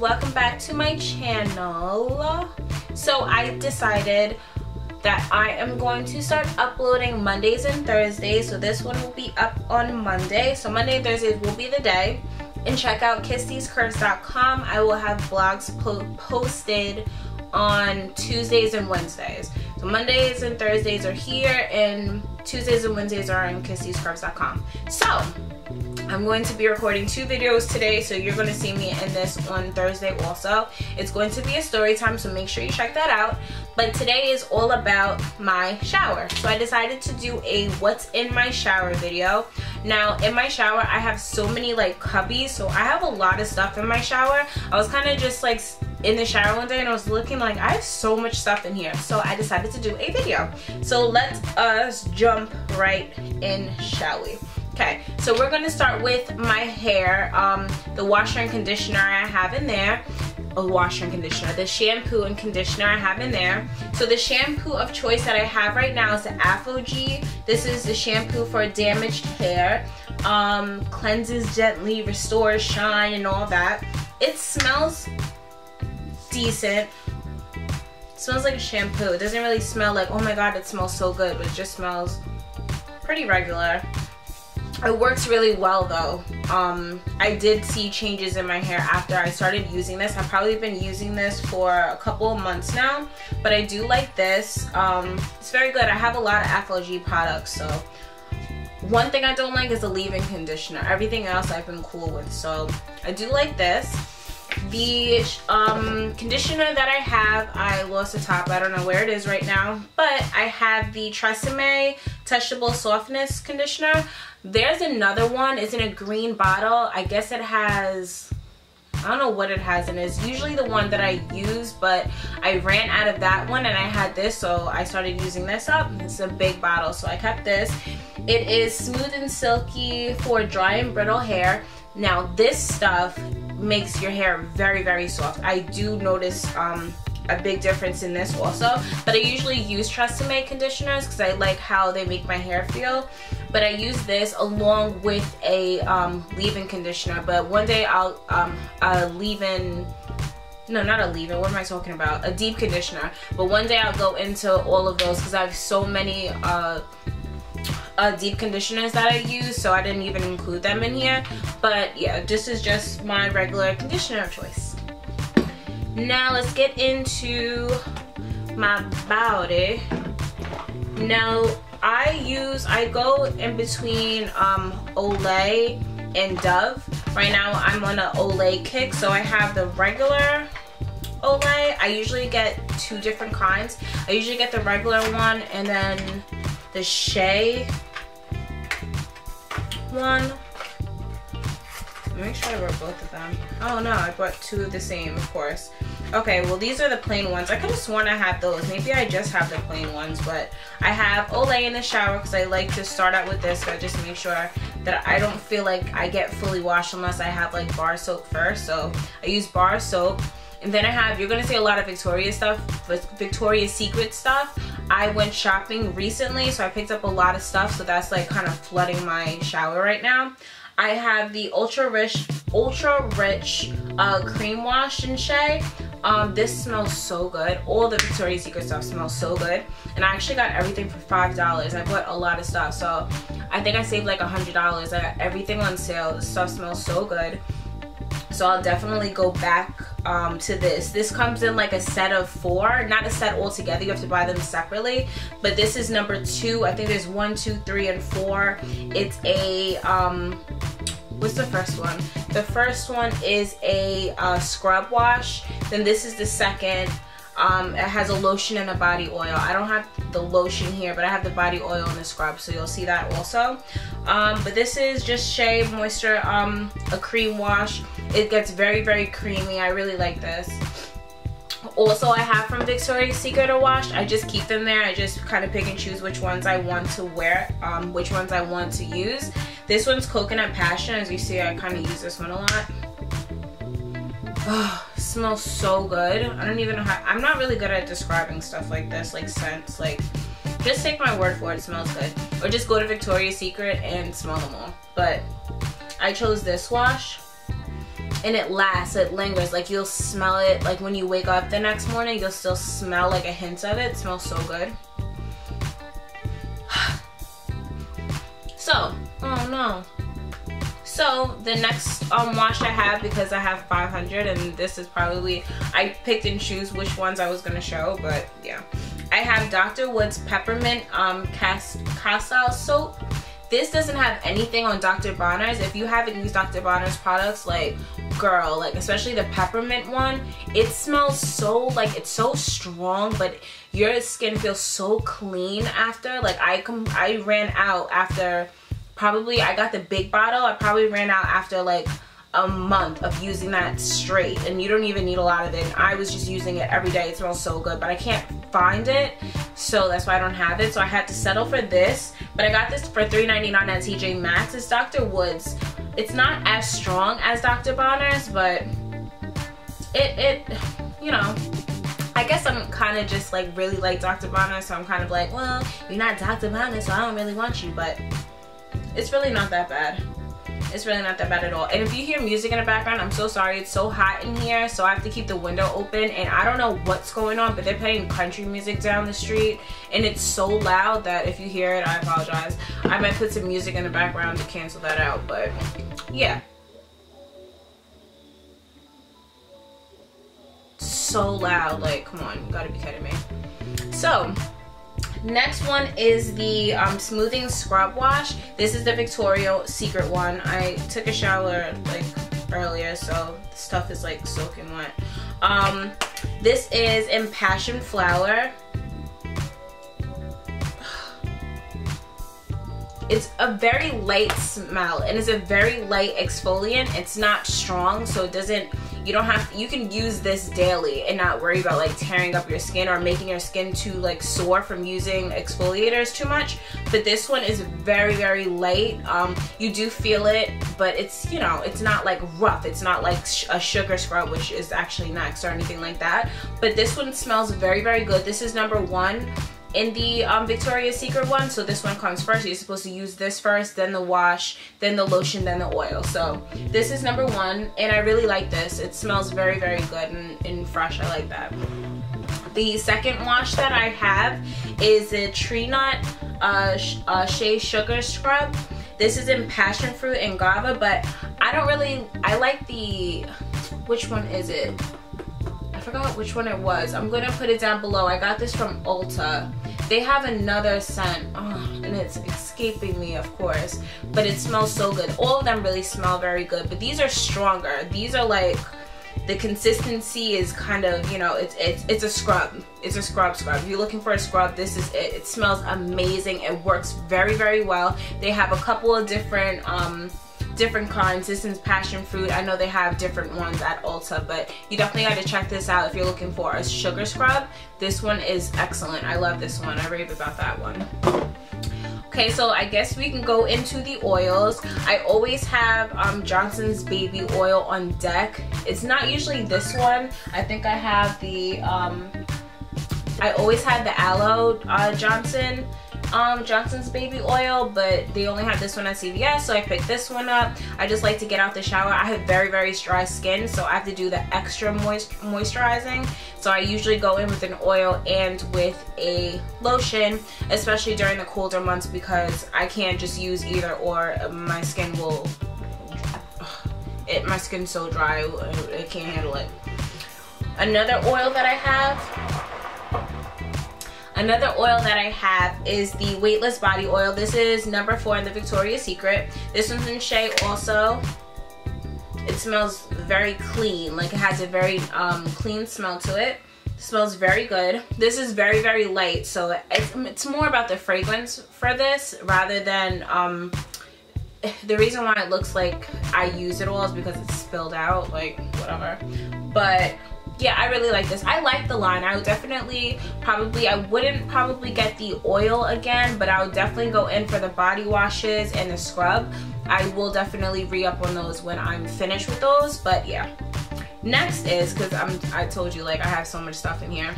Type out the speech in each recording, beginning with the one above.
welcome back to my channel. So I decided that I am going to start uploading Mondays and Thursdays. So this one will be up on Monday. So Monday and Thursdays will be the day. And check out kissthesecurves.com I will have blogs po posted on Tuesdays and Wednesdays so Mondays and Thursdays are here and Tuesdays and Wednesdays are on kissthesecurves.com so I'm going to be recording two videos today, so you're going to see me in this on Thursday also. It's going to be a story time, so make sure you check that out. But today is all about my shower. So I decided to do a what's in my shower video. Now, in my shower, I have so many like cubbies, so I have a lot of stuff in my shower. I was kind of just like in the shower one day and I was looking like I have so much stuff in here so I decided to do a video so let us jump right in shall we Okay, so we're gonna start with my hair. Um, the washer and conditioner I have in there. A washer and conditioner. The shampoo and conditioner I have in there. So the shampoo of choice that I have right now is the ApHogee. This is the shampoo for damaged hair. Um, cleanses gently, restores shine and all that. It smells decent. It smells like a shampoo. It doesn't really smell like, oh my god, it smells so good, but it just smells pretty regular. It works really well though. Um, I did see changes in my hair after I started using this. I've probably been using this for a couple of months now, but I do like this. Um, it's very good. I have a lot of ApHogee products, so one thing I don't like is the leave-in conditioner. Everything else I've been cool with, so I do like this. The um, conditioner that I have, I lost the top. I don't know where it is right now, but I have the Tresemme Touchable Softness Conditioner. There's another one. It's in a green bottle. I guess it has... I don't know what it has and it's usually the one that I use but I ran out of that one and I had this so I started using this up it's a big bottle so I kept this it is smooth and silky for dry and brittle hair now this stuff makes your hair very very soft I do notice um, a big difference in this also. But I usually use Tresemme conditioners because I like how they make my hair feel. But I use this along with a um, leave-in conditioner. But one day I'll um, a leave-in no not a leave-in what am i talking about a deep conditioner but one day i'll go into all of those because i have so many uh, uh, deep conditioners that I use so I didn't even include them in here but yeah this is just my regular conditioner choice now let's get into my body. Now I use, I go in between um, Olay and Dove. Right now I'm on an Olay kick, so I have the regular Olay. I usually get two different kinds. I usually get the regular one and then the Shea one. Make sure I brought both of them. Oh no, I bought two of the same, of course. Okay, well these are the plain ones. I could have sworn I had those. Maybe I just have the plain ones, but I have Olay in the shower because I like to start out with this. So I just make sure that I don't feel like I get fully washed unless I have like bar soap first. So I use bar soap. And then I have, you're gonna see a lot of Victoria stuff, but Victoria's Secret stuff. I went shopping recently, so I picked up a lot of stuff. So that's like kind of flooding my shower right now. I have the Ultra Rich, Ultra Rich uh, Cream Wash in Shea. Um, this smells so good. All the Victoria's Secret stuff smells so good. And I actually got everything for $5. I bought a lot of stuff. So I think I saved like $100. I got everything on sale. The stuff smells so good. So I'll definitely go back um, to this. This comes in like a set of four, not a set all together. You have to buy them separately. But this is number two. I think there's one, two, three, and four. It's a um, what's the first one? The first one is a uh, scrub wash. Then this is the second. Um, it has a lotion and a body oil. I don't have the lotion here, but I have the body oil and the scrub, so you'll see that also. Um, but this is just Shea Moisture, um, a cream wash. It gets very, very creamy. I really like this. Also, I have from Victoria's Secret a wash. I just keep them there. I just kind of pick and choose which ones I want to wear, um, which ones I want to use. This one's Coconut Passion. As you see, I kind of use this one a lot. Oh, smells so good. I don't even know how, I'm not really good at describing stuff like this, like scents. Like, just take my word for it, it smells good. Or just go to Victoria's Secret and smell them all. But I chose this wash. And it lasts, it lingers. Like you'll smell it, like when you wake up the next morning, you'll still smell like a hint of it. it smells so good. so, oh no. So the next um, wash I have, because I have 500 and this is probably, I picked and choose which ones I was to show, but yeah. I have Dr. Woods Peppermint um, Cast Castile Soap. This doesn't have anything on Dr. Bronner's. If you haven't used Dr. Bronner's products, like, girl, like, especially the peppermint one, it smells so, like, it's so strong, but your skin feels so clean after. Like, I, com I ran out after, probably, I got the big bottle. I probably ran out after, like, a month of using that straight and you don't even need a lot of it I was just using it every day it smells so good but I can't find it so that's why I don't have it so I had to settle for this but I got this for $3.99 at TJ Maxx it's Dr. Woods it's not as strong as Dr. Bonner's, but it it you know I guess I'm kind of just like really like Dr. Bonner, so I'm kind of like well you're not Dr. Bonner, so I don't really want you but it's really not that bad it's really not that bad at all. And if you hear music in the background i'm so sorry. It's so hot in here so i have to keep the window open. And i don't know what's going on but they're playing country music down the street. And it's so loud that if you hear it i apologize. I might put some music in the background to cancel that out but yeah. So loud like come on you gotta be kidding me. So Next one is the um, smoothing scrub wash. This is the Victoria's Secret one. I took a shower like earlier, so the stuff is like soaking wet. Um, this is in Passionflower. It's a very light smell and it's a very light exfoliant. It's not strong, so it doesn't you don't have you can use this daily and not worry about like tearing up your skin or making your skin too like sore from using exfoliators too much. But this one is very very light. Um you do feel it but it's you know it's not like rough. It's not like a sugar scrub which is actually next or anything like that. But this one smells very very good. This is number one in the um, Victoria's Secret one. So this one comes first. You're supposed to use this first, then the wash, then the lotion, then the oil. So this is number one and I really like this. It smells very, very good and, and fresh. I like that. The second wash that I have is a Tree Hut uh, uh, Shea Sugar Scrub. This is in passion fruit and guava, but I don't really, I like the, which one is it? I forgot which one it was. I'm gonna put it down below. I got this from Ulta. They have another scent, oh, and it's escaping me, of course, but it smells so good. All of them really smell very good, but these are stronger. These are like, the consistency is kind of, you know, it's, it's, it's a scrub. It's a scrub scrub. If you're looking for a scrub, this is it. It smells amazing. It works very, very well. They have a couple of different, um, different kinds. This is passion fruit. I know they have different ones at Ulta, but you definitely got to check this out if you're looking for a sugar scrub. This one is excellent. I love this one. I rave about that one. Okay, so I guess we can go into the oils. I always have um, Johnson's Baby Oil on deck. It's not usually this one. I think I have the, um, I always had the Aloe uh, Johnson um, Johnson's Baby Oil, but they only have this one at CVS, so I picked this one up. I just like to get out the shower. I have very, very dry skin, so I have to do the extra moist moisturizing. So I usually go in with an oil and with a lotion, especially during the colder months because I can't just use either or my skin will, it, my skin's so dry, it can't handle it. Another oil that I have Another oil that I have is the Weightless Body Oil. This is number four in the Victoria's Secret. This one's in Shea also. It smells very clean, like it has a very um, clean smell to it. it. Smells very good. This is very, very light, so it's, it's more about the fragrance for this rather than um, the reason why it looks like I use it all is because it's spilled out, like whatever. But yeah i really like this. I like the line. I would definitely probably i wouldn't probably get the oil again but i would definitely go in for the body washes and the scrub. I will definitely re-up on those when i'm finished with those but yeah. Next is because i'm i told you like i have so much stuff in here.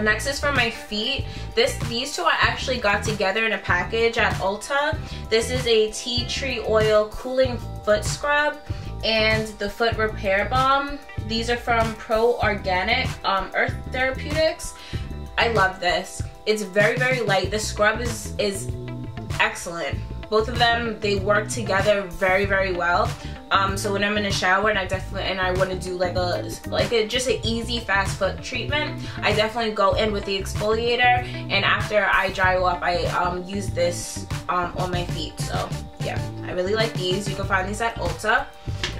Next is for my feet. This, These two I actually got together in a package at Ulta. This is a tea tree oil cooling foot scrub and the foot repair balm. These are from Pro Organic um, Earth Therapeutics. I love this. It's very, very light. The scrub is, is excellent. Both of them, they work together very, very well. Um, so when I'm in the shower and I definitely and I want to do like a like a just an easy fast foot treatment, I definitely go in with the exfoliator and after I dry off, I um, use this um, on my feet. So yeah, I really like these. You can find these at Ulta.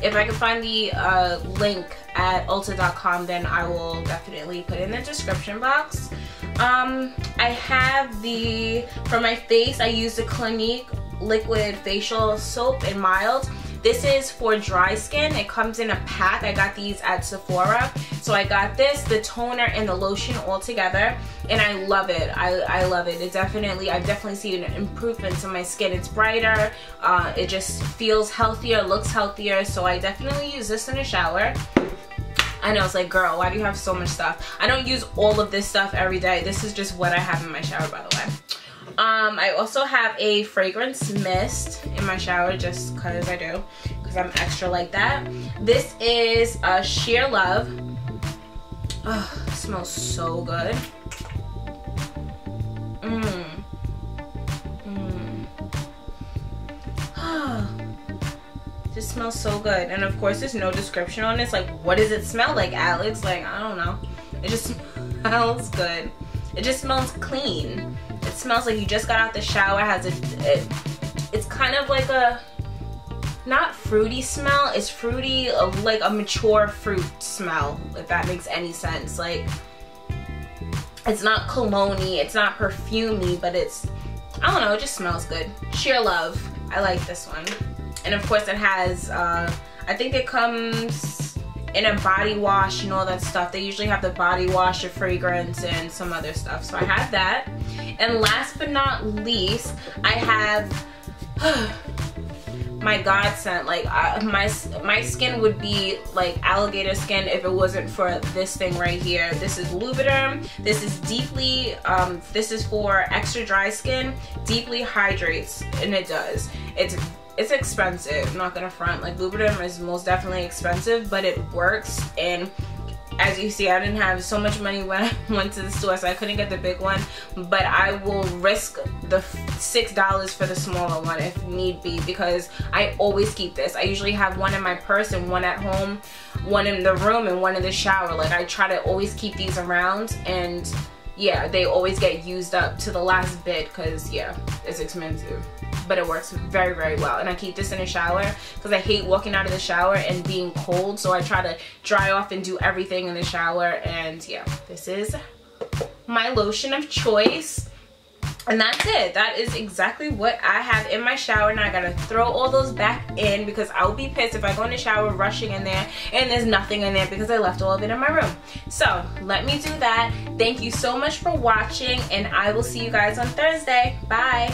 If I can find the uh, link at ulta.com, then I will definitely put in the description box. Um, I have the, for my face, I use the Clinique liquid facial soap in mild. This is for dry skin. It comes in a pack. I got these at Sephora. So I got this, the toner, and the lotion all together. And I love it. I, I love it. It definitely, I've definitely seen improvements in my skin. It's brighter. Uh, it just feels healthier, looks healthier. So I definitely use this in the shower. I know it's like, girl, why do you have so much stuff? I don't use all of this stuff every day. This is just what I have in my shower, by the way. Um, I also have a fragrance mist in my shower just because I do. Because I'm extra like that. This is a Sheer Love. Oh, smells so good. Mm. Mmm. Just smells so good. And of course, there's no description on this. Like, what does it smell like, Allyx? Like, I don't know. It just smells good. It just smells clean. Smells like you just got out the shower. Has a, it, it's kind of like a, not fruity smell. It's fruity, like a mature fruit smell, if that makes any sense. Like, it's not cologne it's not perfumey, but it's, I don't know, it just smells good. Sheer Love. I like this one and of course it has uh, I think it comes in a body wash and all that stuff they usually have the body wash a fragrance and some other stuff. So I have that. And last but not least I have my godsend like uh, my my skin would be like alligator skin if it wasn't for this thing right here. This is Lubriderm. This is deeply um, this is for extra dry skin. Deeply hydrates and it does. It's it's expensive not gonna front. Like lubriderm is most definitely expensive but it works. And as you see I didn't have so much money when I went to the store so I couldn't get the big one. But I will risk the six dollars for the smaller one if need be because I always keep this. I usually have one in my purse and one at home one in the room and one in the shower. Like I try to always keep these around and yeah they always get used up to the last bit because yeah it's expensive but it works very very well. And I keep this in the shower because I hate walking out of the shower and being cold so I try to dry off and do everything in the shower. And yeah this is my lotion of choice. And that's it. That is exactly what i have in my shower now i gotta throw all those back in because i'll be pissed if i go in the shower rushing in there and there's nothing in there because i left all of it in my room. So let me do that. Thank you so much for watching and i will see you guys on thursday. Bye